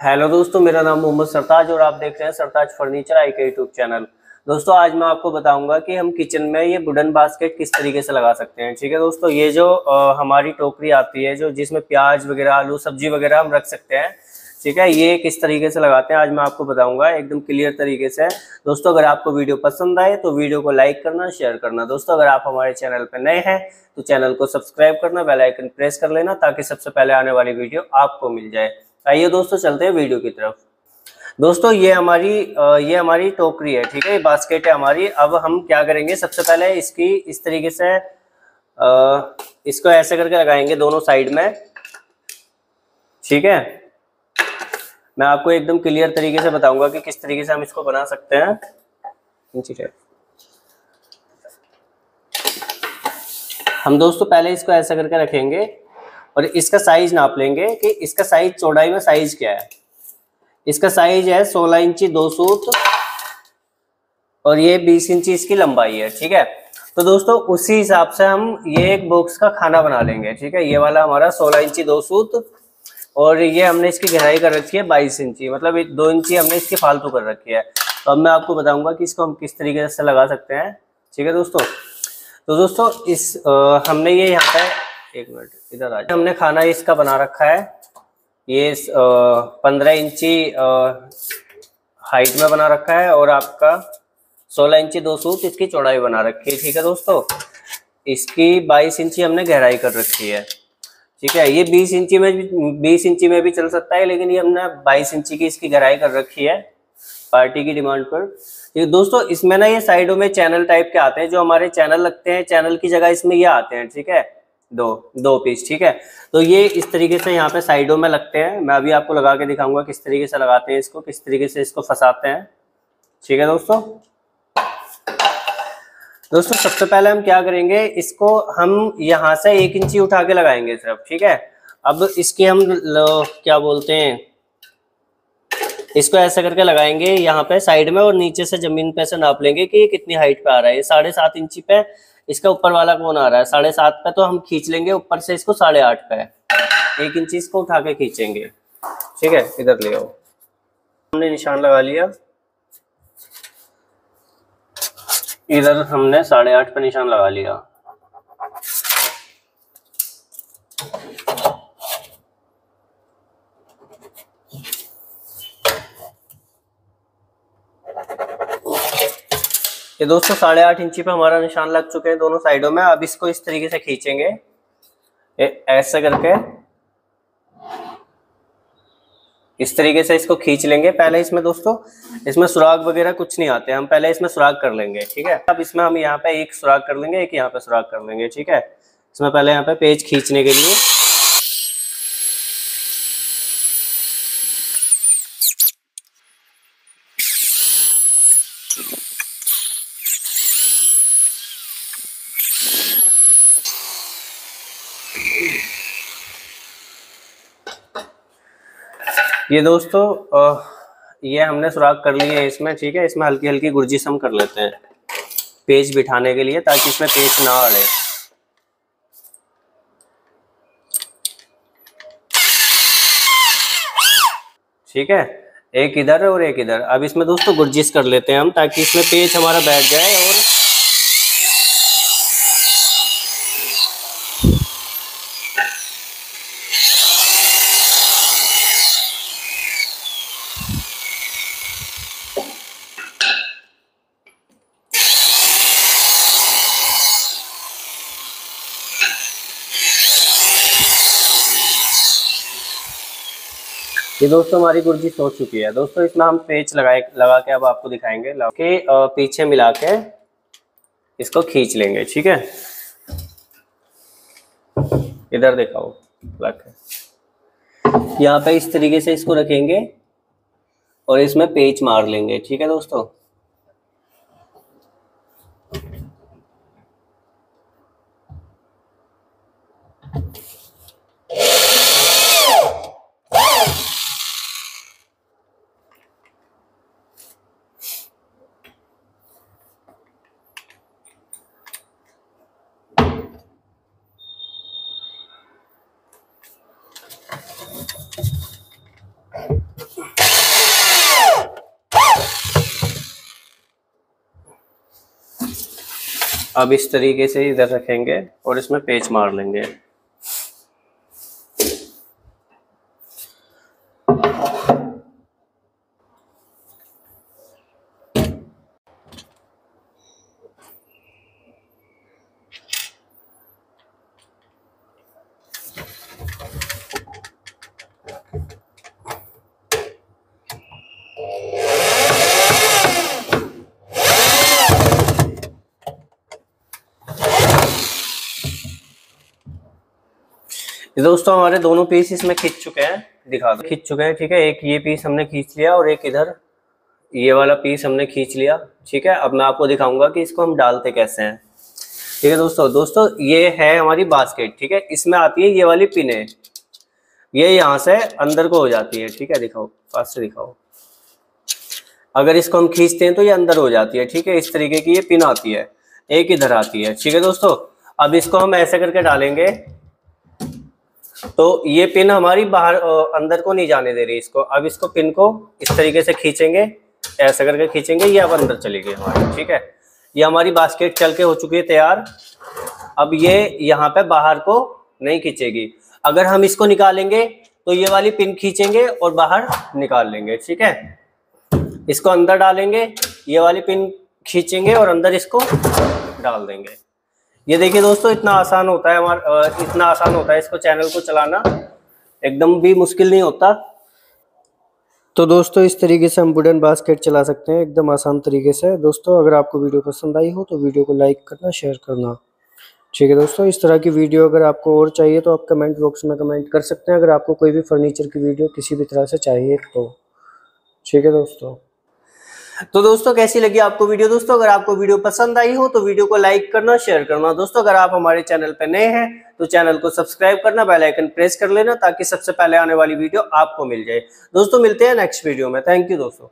Hello दोस्तों मेरा नाम मोहम्मद सरताज और आप देख रहे हैं सरताज फर्नीचर आई के यूट्यूब चैनल। दोस्तों आज मैं आपको बताऊँगा कि हम किचन में ये वुडन बास्केट किस तरीके से लगा सकते हैं ठीक है दोस्तों? ये जो आ, हमारी टोकरी आती है जो जिसमें प्याज वगैरह आलू सब्ज़ी वगैरह हम रख सकते हैं ठीक है? ये किस तरीके से लगाते हैं आज मैं आपको बताऊँगा एकदम क्लियर तरीके से। दोस्तों अगर आपको वीडियो पसंद आए तो वीडियो को लाइक करना शेयर करना। दोस्तों अगर आप हमारे चैनल पर नए हैं तो चैनल को सब्सक्राइब करना बेल आइकन प्रेस कर लेना ताकि सबसे पहले आने वाली वीडियो आपको मिल जाए। आइए दोस्तों चलते हैं वीडियो की तरफ़। दोस्तों, ये हमारी ये हमारी टोकरी है, ठीक है? ये बास्केट है हमारी। अब हम क्या करेंगे? सबसे पहले इसकी, इस तरीके से इसको ऐसे करके लगाएँगे दोनों साइड में, ठीक है? मैं आपको एकदम क्लियर तरीके से बताऊँगा कि किस तरीके से हम इसको बना सकते हैं। ठीक है हम दोस्तों पहले इसको ऐसा करके रखेंगे। और इसका साइज़ नाप लेंगे कि इसका साइज़ चौड़ाई में साइज़ क्या है। इसका साइज़ है सोलह इंची दो सूत और ये बीस इंची इसकी लंबाई है ठीक है? तो दोस्तों उसी हिसाब से हम ये एक बॉक्स का खाना बना लेंगे ठीक है? ये वाला हमारा सोलह इंची दो सूत और ये हमने इसकी गहराई कर रखी है बाईस इंची मतलब दो इंची हमने इसकी फालतू कर रखी है। तो अब मैं आपको बताऊँगा कि इसको हम किस तरीके से लगा सकते हैं ठीक है दोस्तों? तो दोस्तों इस आ, हमने ये यहाँ पे एक मिनट, इधर आ हमने खाना इसका बना रखा है। ये पंद्रह इंची हाइट में बना रखा है और आपका सोलह इंची दो सूत इसकी चौड़ाई बना रखी है, ठीक है दोस्तों? इसकी बाईस इंची हमने गहराई कर रखी है, ठीक है? ये बीस इंची में भी, बीस इंची में भी चल सकता है, लेकिन ये हमने बाईस इंची की इसकी गहराई कर रखी है, पार्टी की डिमांड पर। ठीक दोस्तों, इसमें ना ये साइडों में चैनल टाइप के आते हैं, जो हमारे चैनल लगते हैं, चैनल की जगह इसमें ये आते हैं, ठीक है? दो दो पीस ठीक है? तो ये इस तरीके से यहाँ पे साइडों में लगते हैं। मैं अभी आपको लगा के दिखाऊँगा किस तरीके से लगाते हैं इसको, किस तरीके से इसको फंसाते हैं। ठीक है दोस्तों? दोस्तों, सबसे पहले हम क्या करेंगे, इसको हम यहाँ से एक इंची उठा के लगाएँगे सिर्फ़, ठीक है? अब इसके हम क्या बोलते हैं, इसको ऐसा करके लगाएँगे यहाँ पे साइड में और नीचे से ज़मीन पे से नाप लेंगे कि ये कितनी हाइट पे आ रहा है। ये साढ़े सात इंची पे इसका ऊपर वाला कौन आ रहा है? साढ़े सात पे तो हम खींच लेंगे, ऊपर से इसको साढ़े आठ पे। एक इंच इसको उठा के खींचेंगे। ठीक है? इधर ले आओ। हमने निशान लगा लिया। इधर हमने साढ़े आठ पे निशान लगा लिया। ये दोस्तों साढ़े आठ इंची पे हमारा निशान लग चुके हैं दोनों साइडों में। अब इसको इस तरीके से खींचेंगे। ऐसे करके। इस तरीके से इसको खींच लेंगे। पहले इसमें दोस्तों, इसमें सुराग वगैरह कुछ नहीं आते। हम पहले इसमें सुराग कर लेंगे, ठीक है? अब इसमें हम यहाँ पे एक सुराग कर लेंगे, एक यहाँ पे सुराग कर लेंगे, ठीक है? इसमें पहले यहाँ पे पेज खींचने के लिए ये दोस्तों ये हमने सुराख कर लिए इसमें, ठीक है? इसमें हल्की हल्की गुर्जिश हम कर लेते हैं, पेज बिठाने के लिए, ताकि इसमें पेज ना अड़े। ठीक है? एक इधर और एक इधर। अब इसमें दोस्तों गुर्जिश कर लेते हैं हम, ताकि इसमें पेज हमारा बैठ जाए और ये दोस्तों हमारी गुरजी सोच चुकी है। दोस्तों, इसमें हम पेच लगाए लगा के अब आपको दिखाएँगे। के पीछे मिला के इसको खींच लेंगे, ठीक है? इधर दिखाओ लग यहाँ पे इस तरीके से इसको रखेंगे और इसमें पेच मार लेंगे, ठीक है दोस्तों? अब इस तरीके से इधर रखेंगे और इसमें पेच मार लेंगे। दोस्तों हमारे दोनों पीस इसमें खींच चुके हैं, दिखा दो। खींच चुके हैं, ठीक है? एक ये पीस हमने खींच लिया और एक इधर ये वाला पीस हमने खींच लिया, ठीक है? अब मैं आपको दिखाऊँगा कि इसको हम डालते कैसे हैं। ठीक है दोस्तों? दोस्तों, ये है हमारी बास्केट ठीक है? इसमें आती है ये वाली पिने ये यहाँ से अंदर को हो जाती है, ठीक है? दिखाओ पास से दिखाओ। अगर इसको हम खींचते हैं तो ये अंदर हो जाती है, ठीक है? इस तरीके की ये पिन आती है। एक इधर आती है, ठीक है दोस्तों? अब इसको हम ऐसे करके डालेंगे तो ये पिन हमारी बाहर अंदर को नहीं जाने दे रही इसको। अब इसको पिन को इस तरीके से खींचेंगे, ऐसा करके खींचेंगे, ये अब अंदर चली गई हमारी, ठीक है? ये हमारी बास्केट चल के हो चुकी है तैयार। अब ये यहाँ पे बाहर को नहीं खींचेगी। अगर हम इसको निकालेंगे तो ये वाली पिन खींचेंगे और बाहर निकाल लेंगे, ठीक है? इसको अंदर डालेंगे, ये वाली पिन खींचेंगे और अंदर इसको डाल देंगे। ये देखिए दोस्तों, इतना आसान होता है हमारा इतना आसान होता है इसको चैनल को चलाना। एकदम भी मुश्किल नहीं होता। तो दोस्तों, इस तरीके से हम वुडन बास्केट चला सकते हैं, एकदम आसान तरीके से। दोस्तों, अगर आपको वीडियो पसंद आई हो तो वीडियो को लाइक करना शेयर करना। ठीक है दोस्तों, इस तरह की वीडियो अगर आपको और चाहिए तो आप कमेंट बॉक्स में कमेंट कर सकते हैं। अगर आपको कोई भी फर्नीचर की वीडियो किसी भी तरह से चाहिए तो। ठीक है दोस्तों। तो दोस्तों, कैसी लगी आपको वीडियो? दोस्तों, अगर आपको वीडियो पसंद आई हो तो वीडियो को लाइक करना, शेयर करना। दोस्तों, अगर आप हमारे चैनल पर नए हैं तो चैनल को सब्सक्राइब करना, बेल आइकन प्रेस कर लेना, ताकि सबसे पहले आने वाली वीडियो आपको मिल जाए। दोस्तों, मिलते हैं नेक्स्ट वीडियो में। थैंक यू, दोस्तों।